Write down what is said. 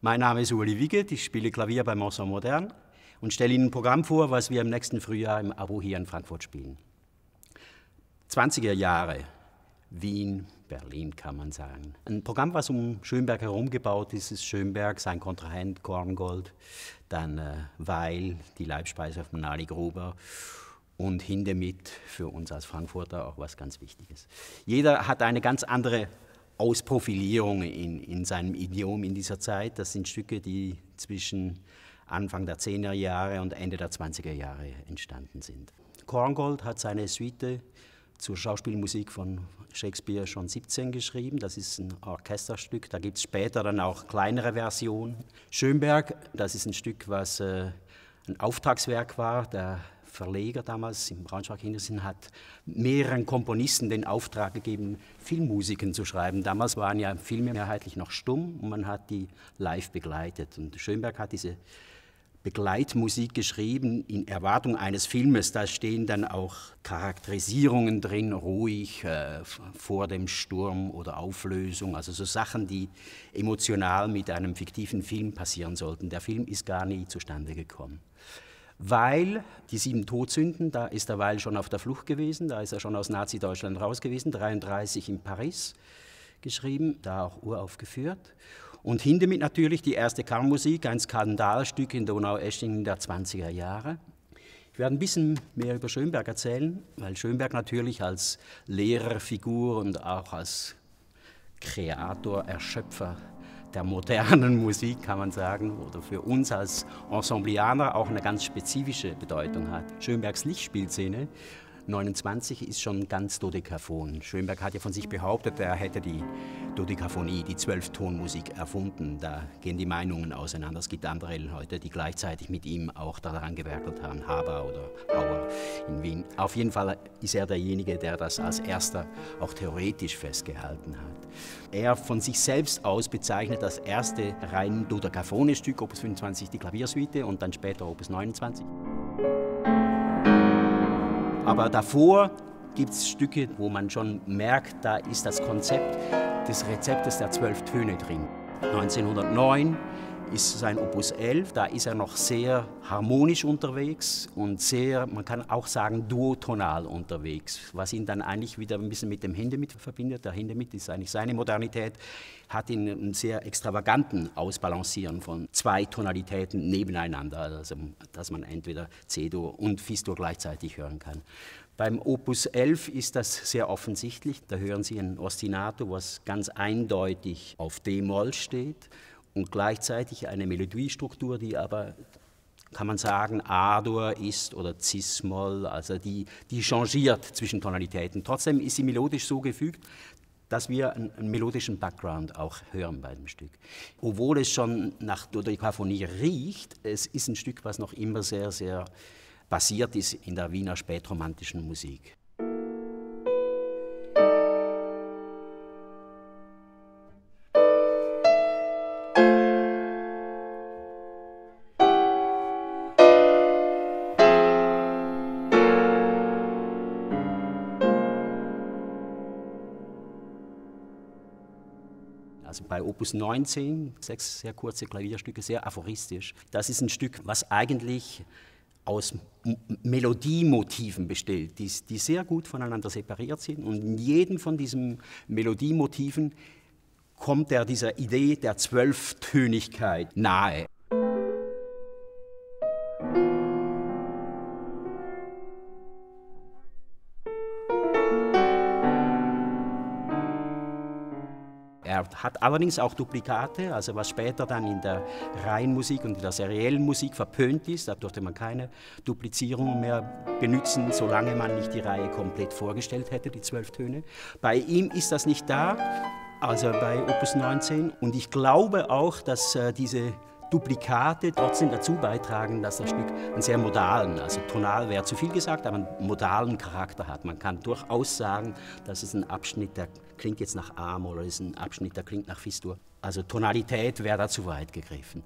Mein Name ist Uli Wiegert, ich spiele Klavier beim Ensemble Modern und stelle Ihnen ein Programm vor, was wir im nächsten Frühjahr im Abo hier in Frankfurt spielen. 20er Jahre, Wien, Berlin kann man sagen. Ein Programm, was um Schönberg herum gebaut ist, ist Schönberg, sein Kontrahent Korngold, dann äh, Weil, die Leibspeise von Nali Gruber und Hindemith für uns als Frankfurter auch was ganz Wichtiges. Jeder hat eine ganz andere Ausprofilierung in, in seinem Idiom in dieser Zeit. Das sind Stücke, die zwischen Anfang der 10er Jahre und Ende der 20er Jahre entstanden sind. Korngold hat seine Suite zur Schauspielmusik von Shakespeare schon 17 geschrieben. Das ist ein Orchesterstück. Da gibt es später dann auch kleinere Versionen. Schönberg, das ist ein Stück, was äh, ein Auftragswerk war. Der Verleger damals im Braunschweig Hintersinn hat mehreren Komponisten den Auftrag gegeben, Filmmusiken zu schreiben. Damals waren ja Filme mehrheitlich noch stumm und man hat die live begleitet. Und Schönberg hat diese Begleitmusik geschrieben in Erwartung eines Filmes. Da stehen dann auch Charakterisierungen drin, ruhig, äh, vor dem Sturm oder Auflösung, also so Sachen, die emotional mit einem fiktiven Film passieren sollten. Der Film ist gar nie zustande gekommen weil die sieben Todsünden, da ist er Weil schon auf der Flucht gewesen, da ist er schon aus Nazi-Deutschland raus gewesen, 33 in Paris geschrieben, da auch uraufgeführt. Und Hindemith natürlich die erste Kammermusik, ein Skandalstück in Donau-Eschingen der 20er Jahre. Ich werde ein bisschen mehr über Schönberg erzählen, weil Schönberg natürlich als Lehrerfigur und auch als Kreator, Erschöpfer der modernen Musik, kann man sagen, oder für uns als Ensembleaner auch eine ganz spezifische Bedeutung hat. Schönbergs Lichtspielszene 29 ist schon ganz Dodekaphon. Schönberg hat ja von sich behauptet, er hätte die Dodekaphonie, die Zwölftonmusik erfunden. Da gehen die Meinungen auseinander. Es gibt andere heute, die gleichzeitig mit ihm auch daran gewerkelt haben, Haber oder Hauer in Wien. Auf jeden Fall ist er derjenige, der das als erster auch theoretisch festgehalten hat. Er von sich selbst aus bezeichnet das erste rein dodekaphone Stück, Opus 25, die Klaviersuite und dann später Opus 29. Aber davor gibt es Stücke, wo man schon merkt, da ist das Konzept des Rezeptes der zwölf Töne drin. 1909 ist sein Opus 11, da ist er noch sehr harmonisch unterwegs und sehr, man kann auch sagen, duotonal unterwegs, was ihn dann eigentlich wieder ein bisschen mit dem Hindemith verbindet. Der Hindemith ist eigentlich seine Modernität, hat ihn einen sehr extravaganten Ausbalancieren von zwei Tonalitäten nebeneinander, also dass man entweder C-Dur und Fis-Dur gleichzeitig hören kann. Beim Opus 11 ist das sehr offensichtlich. Da hören Sie ein Ostinato, was ganz eindeutig auf D-Moll steht und gleichzeitig eine Melodiestruktur, die aber, kann man sagen, A-Dur ist oder Cis-Moll, also die, die changiert zwischen Tonalitäten. Trotzdem ist sie melodisch so gefügt, dass wir einen, einen, melodischen Background auch hören bei dem Stück. Obwohl es schon nach Dodekaphonie riecht, es ist ein Stück, was noch immer sehr, sehr basiert ist in der Wiener spätromantischen Musik. Also bei Opus 19, sechs sehr kurze Klavierstücke, sehr aphoristisch. Das ist ein Stück, was eigentlich aus Melodiemotiven besteht, die, die, sehr gut voneinander separiert sind. Und in jedem von diesen Melodiemotiven kommt er dieser Idee der Zwölftönigkeit nahe. Er hat allerdings auch Duplikate, also was später dann in der Reihenmusik und in der seriellen Musik verpönt ist. Da durfte man keine Duplizierung mehr benutzen, solange man nicht die Reihe komplett vorgestellt hätte, die zwölf Töne. Bei ihm ist das nicht da, also bei Opus 19. Und ich glaube auch, dass äh, diese Duplikate trotzdem dazu beitragen, dass das Stück einen sehr modalen, also tonal wäre zu viel gesagt, aber einen modalen Charakter hat. Man kann durchaus sagen, dass es ein Abschnitt, der klingt jetzt nach A-Moll oder ist ein Abschnitt, der klingt nach Fistur. Also Tonalität wäre da zu weit gegriffen.